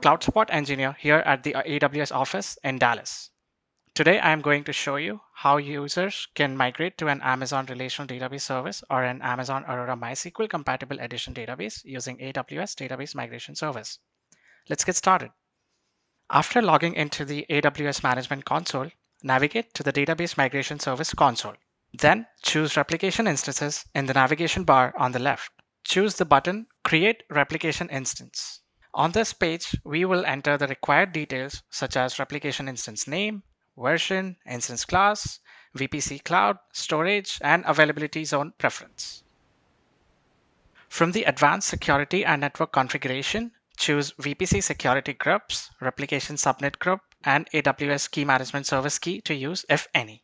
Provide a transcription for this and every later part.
cloud support engineer here at the AWS office in Dallas. Today, I'm going to show you how users can migrate to an Amazon Relational Database Service or an Amazon Aurora MySQL compatible edition database using AWS Database Migration Service. Let's get started. After logging into the AWS Management Console, navigate to the Database Migration Service console. Then choose Replication Instances in the navigation bar on the left. Choose the button Create Replication Instance. On this page, we will enter the required details such as replication instance name, version, instance class, VPC cloud, storage, and availability zone preference. From the Advanced Security and Network Configuration, choose VPC Security Groups, Replication Subnet Group, and AWS Key Management Service key to use, if any.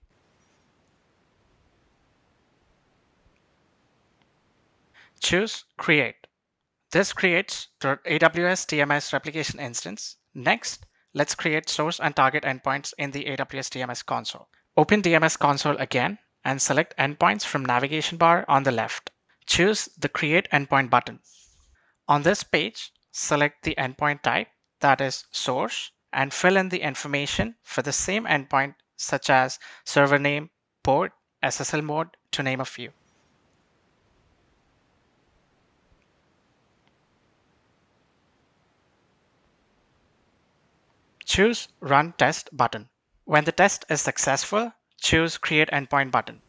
Choose Create. This creates the AWS DMS replication instance. Next, Let's create source and target endpoints in the AWS DMS console. Open DMS console again and select endpoints from navigation bar on the left. Choose the create endpoint button. On this page, select the endpoint type that is source and fill in the information for the same endpoint such as server name, port, SSL mode to name a few. Choose Run Test button. When the test is successful, choose Create Endpoint button.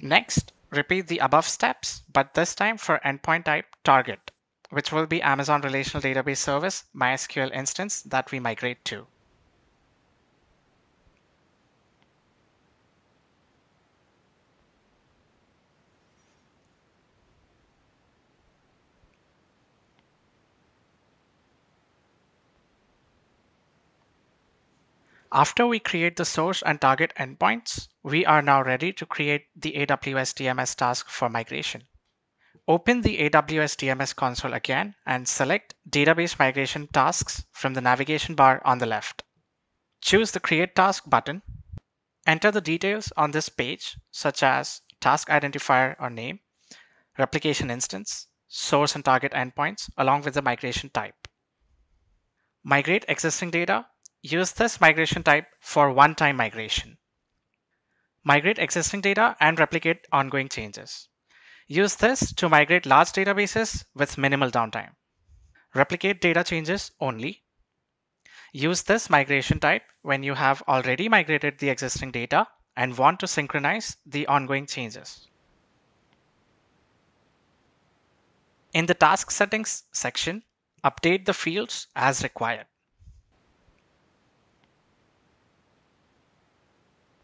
Next, repeat the above steps, but this time for endpoint type target, which will be Amazon Relational Database Service MySQL instance that we migrate to. After we create the source and target endpoints, we are now ready to create the AWS DMS task for migration. Open the AWS DMS console again and select Database Migration Tasks from the navigation bar on the left. Choose the Create Task button. Enter the details on this page, such as task identifier or name, replication instance, source and target endpoints, along with the migration type. Migrate existing data Use this migration type for one-time migration. Migrate existing data and replicate ongoing changes. Use this to migrate large databases with minimal downtime. Replicate data changes only. Use this migration type when you have already migrated the existing data and want to synchronize the ongoing changes. In the task settings section, update the fields as required.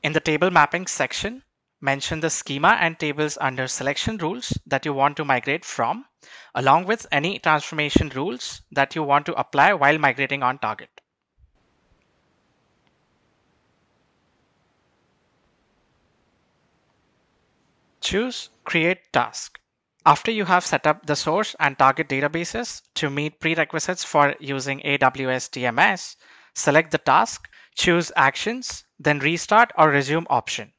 In the table mapping section, mention the schema and tables under selection rules that you want to migrate from, along with any transformation rules that you want to apply while migrating on target. Choose Create Task. After you have set up the source and target databases to meet prerequisites for using AWS DMS, select the task, choose Actions, then restart or resume option.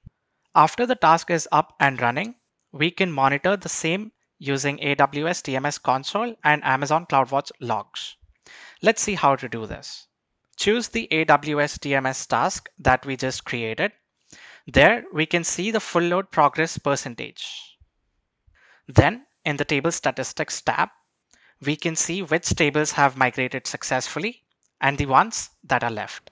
After the task is up and running, we can monitor the same using AWS DMS console and Amazon CloudWatch logs. Let's see how to do this. Choose the AWS DMS task that we just created. There we can see the full load progress percentage. Then in the table statistics tab, we can see which tables have migrated successfully and the ones that are left.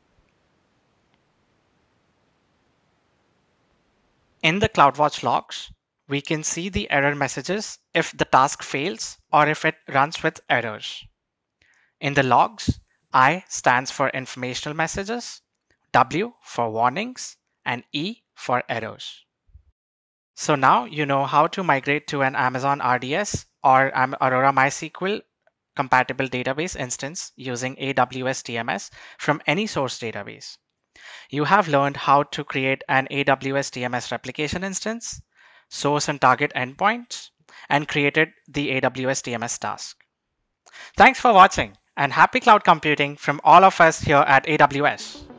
In the CloudWatch logs, we can see the error messages if the task fails or if it runs with errors. In the logs, I stands for informational messages, W for warnings, and E for errors. So now you know how to migrate to an Amazon RDS or Aurora MySQL compatible database instance using AWS DMS from any source database. You have learned how to create an AWS DMS replication instance, source and target endpoints, and created the AWS DMS task. Thanks for watching and happy cloud computing from all of us here at AWS.